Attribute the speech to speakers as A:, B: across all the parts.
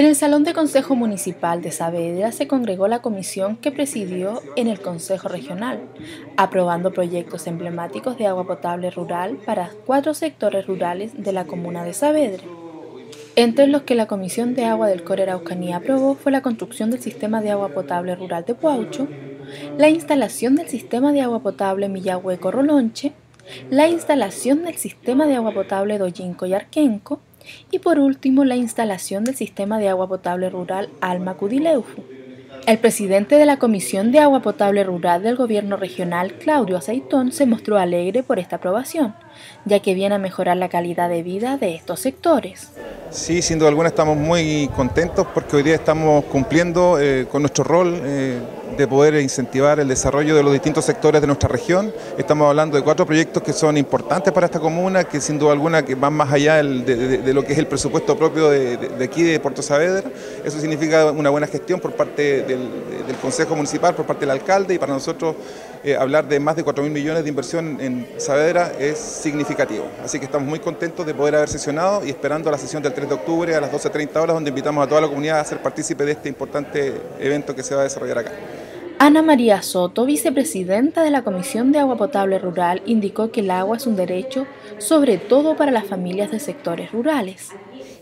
A: En el Salón de Consejo Municipal de Saavedra se congregó la comisión que presidió en el Consejo Regional, aprobando proyectos emblemáticos de agua potable rural para cuatro sectores rurales de la comuna de Saavedra. Entre los que la Comisión de Agua del Core Araucanía aprobó fue la construcción del sistema de agua potable rural de Puaucho, la instalación del sistema de agua potable Millahue-Corrolonche, la instalación del sistema de agua potable Doyinco y Arquenco, y por último la instalación del sistema de agua potable rural Alma Cudileufu. El presidente de la Comisión de Agua Potable Rural del Gobierno Regional, Claudio Aceitón, se mostró alegre por esta aprobación, ya que viene a mejorar la calidad de vida de estos sectores.
B: Sí, sin duda alguna estamos muy contentos porque hoy día estamos cumpliendo eh, con nuestro rol eh, de poder incentivar el desarrollo de los distintos sectores de nuestra región. Estamos hablando de cuatro proyectos que son importantes para esta comuna, que sin duda alguna que van más allá de, lo que es el presupuesto propio de, aquí de Puerto Saavedra. Eso significa una buena gestión por parte del, Consejo Municipal, por parte del alcalde y para nosotros eh, hablar de más de 4 mil millones de inversión en Saavedra es significativo. Así que estamos muy contentos de poder haber sesionado y esperando la sesión del 3 de octubre a las 12.30 horas, donde invitamos a toda la comunidad a ser partícipe de este importante evento que se va a desarrollar acá.
A: Ana María Soto, vicepresidenta de la Comisión de Agua Potable Rural, indicó que el agua es un derecho, sobre todo para las familias de sectores rurales.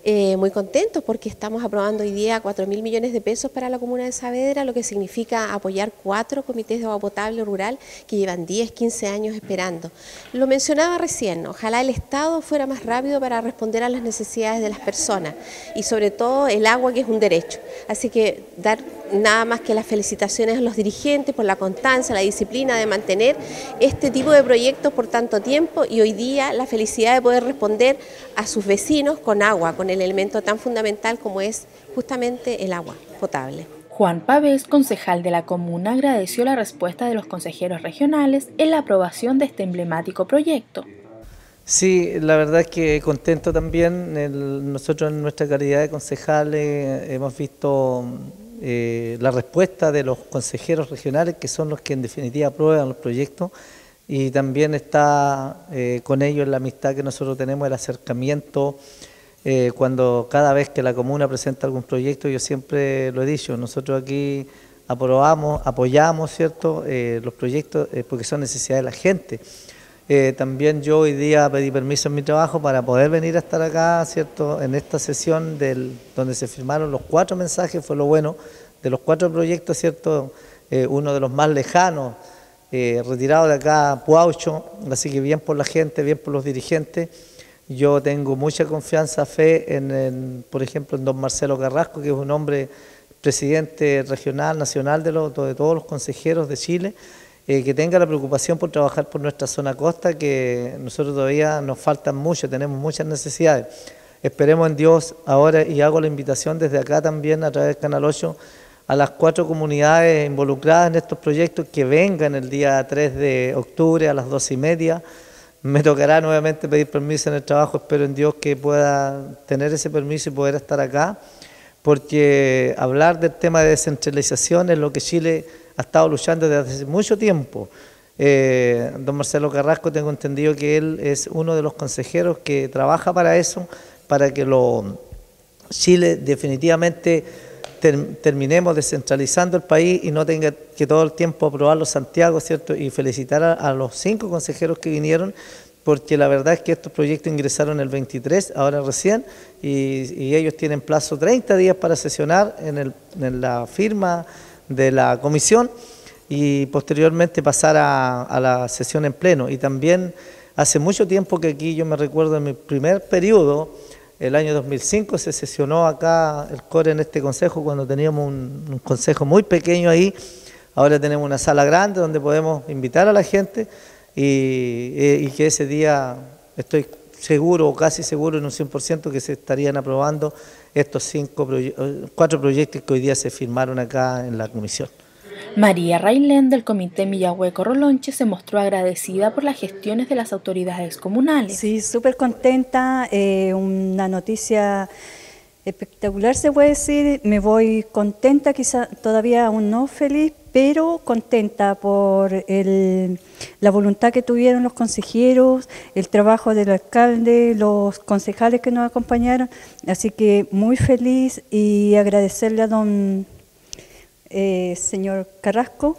C: Eh, muy contentos porque estamos aprobando hoy día 4 mil millones de pesos para la comuna de Saavedra, lo que significa apoyar cuatro comités de agua potable rural que llevan 10, 15 años esperando. Lo mencionaba recién, ojalá el Estado fuera más rápido para responder a las necesidades de las personas y sobre todo el agua que es un derecho. Así que dar nada más que las felicitaciones a los dirigentes por la constancia, la disciplina de mantener este tipo de proyectos por tanto tiempo y hoy día la felicidad de poder responder a sus vecinos con agua, con el elemento tan fundamental como es justamente el agua potable.
A: Juan Pavés, concejal de la comuna, agradeció la respuesta de los consejeros regionales en la aprobación de este emblemático proyecto.
D: Sí, la verdad es que contento también. nosotros en nuestra calidad de concejales hemos visto eh, la respuesta de los consejeros regionales, que son los que en definitiva aprueban los proyectos, y también está eh, con ellos la amistad que nosotros tenemos, el acercamiento. Eh, cuando cada vez que la comuna presenta algún proyecto, yo siempre lo he dicho, nosotros aquí aprobamos, apoyamos ¿cierto? los proyectos porque son necesidades de la gente. También yo hoy día pedí permiso en mi trabajo para poder venir a estar acá, ¿cierto? En esta sesión del, donde se firmaron los cuatro mensajes, fue lo bueno de los cuatro proyectos, ¿cierto? uno de los más lejanos, eh, retirado de acá Puaucho, así que bien por la gente, bien por los dirigentes. Yo tengo mucha confianza, fe en, por ejemplo, en don Marcelo Carrasco, que es un hombre presidente regional, nacional de, de todos los consejeros de Chile, eh, que tenga la preocupación por trabajar por nuestra zona costa, que nosotros todavía nos faltan mucho, tenemos muchas necesidades. Esperemos en Dios ahora y hago la invitación desde acá también a través del Canal 8 a las cuatro comunidades involucradas en estos proyectos que vengan el día 3 de octubre a las dos y media. Me tocará nuevamente pedir permiso en el trabajo, espero en Dios que pueda tener ese permiso y poder estar acá, porque hablar del tema de descentralización es lo que Chile ha estado luchando desde hace mucho tiempo. Eh, don Marcelo Carrasco, tengo entendido que él es uno de los consejeros que trabaja para eso, para que lo, Chile definitivamente terminemos descentralizando el país y no tenga que todo el tiempo aprobarlo Santiago, ¿cierto? Y felicitar a, los cinco consejeros que vinieron, porque la verdad es que estos proyectos ingresaron el 23, ahora recién, y, ellos tienen plazo 30 días para sesionar en, la firma de la comisión y posteriormente pasar a, la sesión en pleno. Y también hace mucho tiempo que aquí yo me recuerdo en mi primer periodo, el año 2005 se sesionó acá el core en este consejo cuando teníamos un, consejo muy pequeño ahí. Ahora tenemos una sala grande donde podemos invitar a la gente y, que ese día estoy seguro o casi seguro en un 100% que se estarían aprobando estos cinco, cuatro proyectos que hoy día se firmaron acá en la comisión.
A: María Railén del Comité Millagüeco Rolonche se mostró agradecida por las gestiones de las autoridades comunales.
E: Sí, súper contenta, eh, una noticia espectacular se puede decir, me voy contenta, quizá todavía aún no feliz, pero contenta por la voluntad que tuvieron los consejeros, el trabajo del alcalde, los concejales que nos acompañaron, así que muy feliz y agradecerle a don eh, señor Carrasco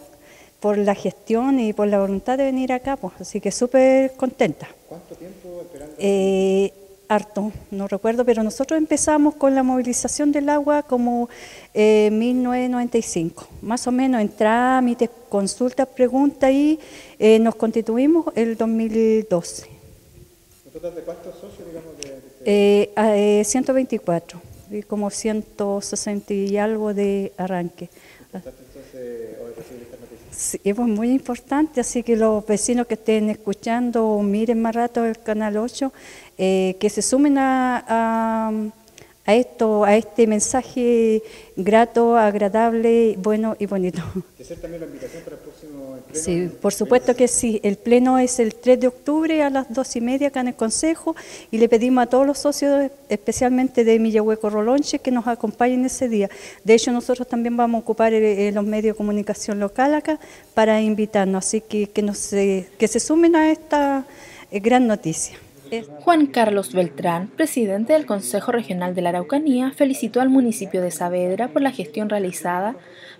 E: por la gestión y por la voluntad de venir acá, pues, así que súper contenta. ¿Cuánto tiempo esperando? Eh, harto, no recuerdo, pero nosotros empezamos con la movilización del agua como eh, 1995, más o menos en trámites, consultas, preguntas y eh, nos constituimos el 2012. ¿De cuántos socios, digamos? De, eh, 124, y como 160 y algo de arranque. Sí, es muy importante, así que los vecinos que estén escuchando o miren más rato el Canal 8, eh, que se sumen a, a esto, a este mensaje grato, agradable, bueno y bonito. también la invitación para el próximo pleno? Sí, por supuesto que sí. El pleno es el 3 de octubre a las 2 y media acá en el Consejo y le pedimos a todos los socios, especialmente de Millahueco Rolonche, que nos acompañen ese día. De hecho, nosotros también vamos a ocupar eh, eh, los medios de comunicación local acá para invitarnos, así que que, nos, que se sumen a esta eh, gran noticia.
A: Juan Carlos Beltrán, presidente del Consejo Regional de la Araucanía, felicitó al municipio de Saavedra por la gestión realizada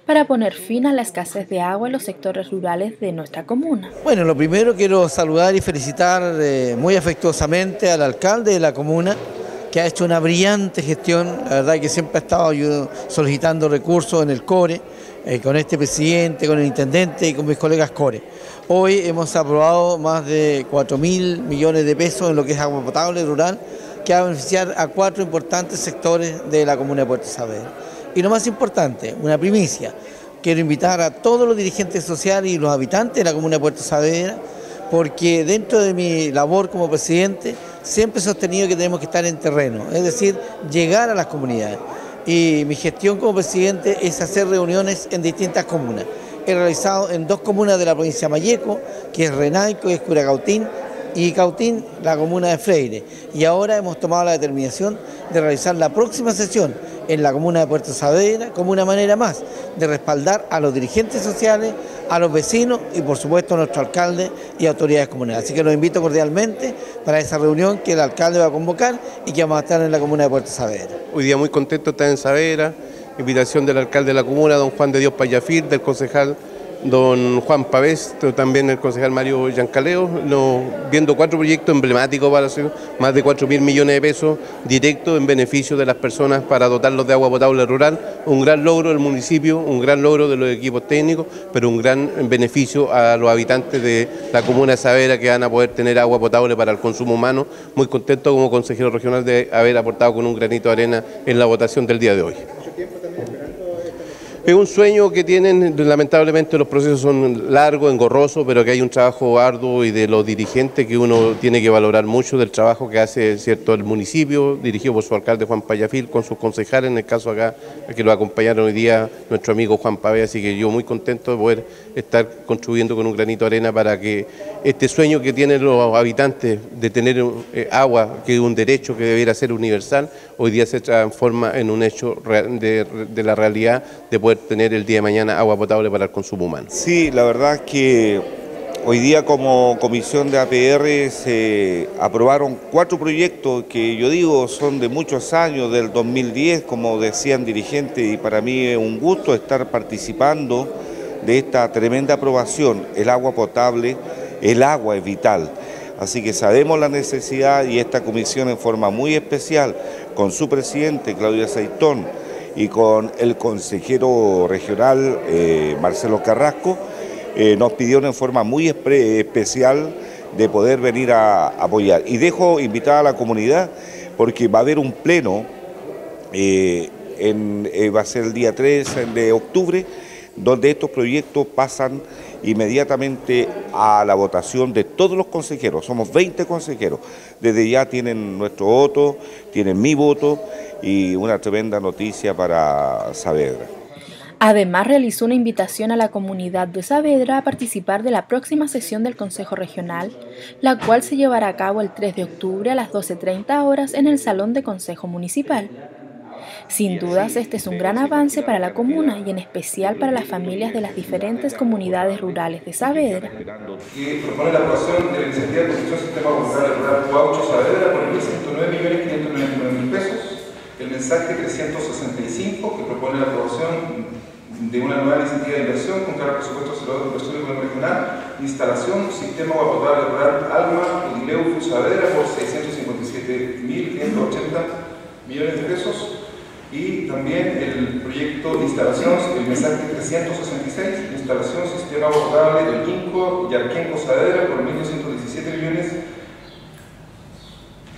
A: para poner fin a la escasez de agua en los sectores rurales de nuestra comuna.
F: Bueno, lo primero quiero saludar y felicitar eh, muy afectuosamente al alcalde de la comuna, que ha hecho una brillante gestión, la verdad que siempre ha estado solicitando recursos en el CORE, eh, con este presidente, con el intendente y con mis colegas CORE. Hoy hemos aprobado más de 4 mil millones de pesos en lo que es agua potable rural, que va a beneficiar a cuatro importantes sectores de la comuna de Puerto Saavedra. Y lo más importante, una primicia, quiero invitar a todos los dirigentes sociales y los habitantes de la comuna de Puerto Saavedra, porque dentro de mi labor como presidente siempre he sostenido que tenemos que estar en terreno, es decir, llegar a las comunidades y mi gestión como presidente es hacer reuniones en distintas comunas. He realizado en dos comunas de la provincia de Mayeco, que es Renaico y es Curacautín, y Cautín, la comuna de Freire. Y ahora hemos tomado la determinación de realizar la próxima sesión en la comuna de Puerto Saavedra como una manera más de respaldar a los dirigentes sociales, a los vecinos y por supuesto a nuestro alcalde y autoridades comunales. Así que los invito cordialmente para esa reunión que el alcalde va a convocar y que vamos a estar en la comuna de Puerto Saavedra.
G: Hoy día muy contento estar en Saavedra, invitación del alcalde de la comuna, don Juan de Dios Payafir, del concejal don Juan Pavés, también el concejal Mario Yancaleo, viendo cuatro proyectos emblemáticos para hacer más de 4 mil millones de pesos directos en beneficio de las personas para dotarlos de agua potable rural. Un gran logro del municipio, un gran logro de los equipos técnicos, pero un gran beneficio a los habitantes de la comuna de Savera que van a poder tener agua potable para el consumo humano. Muy contento como consejero regional de haber aportado con un granito de arena en la votación del día de hoy. Es un sueño que tienen, lamentablemente los procesos son largos, engorrosos, pero que hay un trabajo arduo y de los dirigentes que uno tiene que valorar mucho del trabajo que hace cierto el municipio, dirigido por su alcalde Juan Payafil, con sus concejales, en el caso acá, que lo acompañaron hoy día nuestro amigo Juan Pave, así que yo muy contento de poder estar contribuyendo con un granito de arena para que este sueño que tienen los habitantes de tener eh, agua, que es un derecho que debiera ser universal, hoy día se transforma en un hecho de, de la realidad de poder tener el día de mañana agua potable para el consumo humano.
H: Sí, la verdad es que hoy día como comisión de APR se aprobaron cuatro proyectos que yo digo son de muchos años, del 2010, como decían dirigentes, y para mí es un gusto estar participando de esta tremenda aprobación. El agua potable, el agua es vital. Así que sabemos la necesidad y esta comisión en forma muy especial, con su presidente, Claudia Saitón, y con el consejero regional eh, Marcelo Carrasco, eh, nos pidieron en forma muy especial de poder venir a, apoyar. Y dejo invitada a la comunidad porque va a haber un pleno, eh, va a ser el día 3 de octubre, donde estos proyectos pasan inmediatamente a la votación de todos los consejeros. Somos 20 consejeros. Desde ya tienen nuestro voto, tienen mi voto y una tremenda noticia para Saavedra.
A: Además, realizó una invitación a la comunidad de Saavedra a participar de la próxima sesión del Consejo Regional, la cual se llevará a cabo el 3 de octubre a las 12.30 horas en el Salón de Consejo Municipal. Sin dudas, este es un gran avance para la comuna y en especial para las familias de las diferentes comunidades rurales de Saavedra.
B: Propone la aprobación de la iniciativa de sistema rural rural Saavedra por 1.109.599.000 pesos. El mensaje 365 que propone la aprobación de una nueva iniciativa de inversión con cargo presupuesto acelerado de inversión económica regional, instalación, sistema agua potable rural Alma, Udileu, Saavedra por 657.580 millones de pesos y también el proyecto de instalación, el mensaje 366, instalación sistema potable del Quinco y Arquenco Saavedra por 1.217 millones.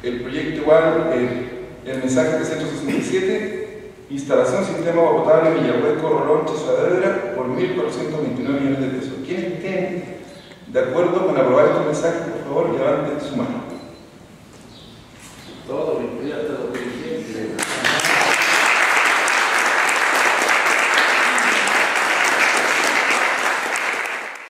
B: El proyecto igual, el, el mensaje 367, Instalación sistema potable Villahueco, Rolón, Saavedra por 1.429 millones de pesos. Quienes estén de acuerdo con aprobar este mensaje, por favor, levanten su mano.